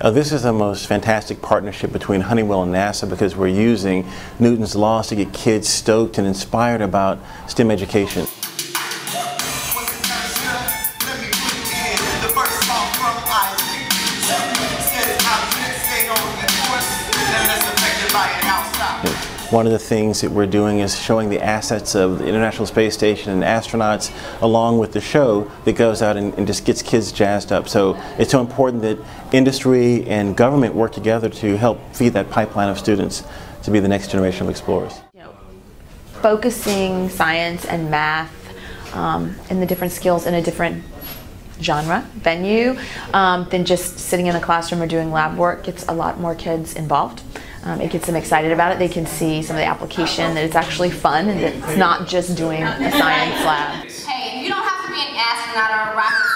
Uh, this is the most fantastic partnership between Honeywell and NASA because we're using Newton's laws to get kids stoked and inspired about STEM education. One of the things that we're doing is showing the assets of the International Space Station and astronauts along with the show that goes out and, and, just gets kids jazzed up. So it's so important that industry and government work together to help feed that pipeline of students to be the next generation of explorers. You know, focusing science and math um, and the different skills in a different genre venue um, than just sitting in a classroom or doing lab work gets a lot more kids involved. Um, it gets them excited about it. They can see some of the application that it's actually fun and that it's not just doing a science lab. Hey, you don't have to be an astronaut or a rocket